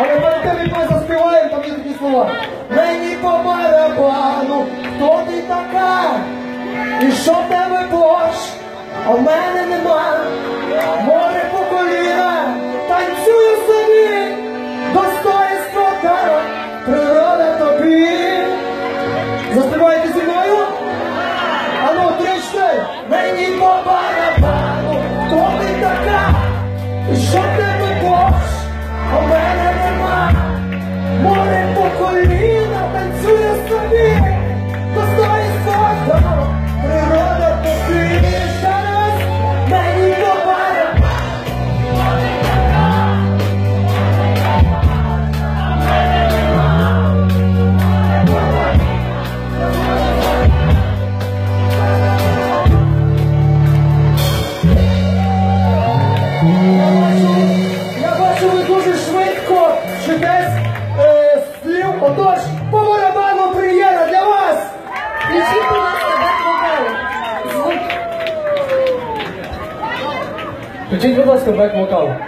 Але перед тим, як ми заспіваємо, там є такі слова. Мені по барабану, хто ти така? І що в тебе пош? А в мене Я бачу, ви дуже швидко вчитесь е, слів. Отож, по барабану прем'єра для вас! Включіть, будь ласка, бек-вокал. Включіть, будь ласка, бек-вокал.